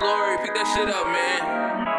Glory, pick that shit up, man.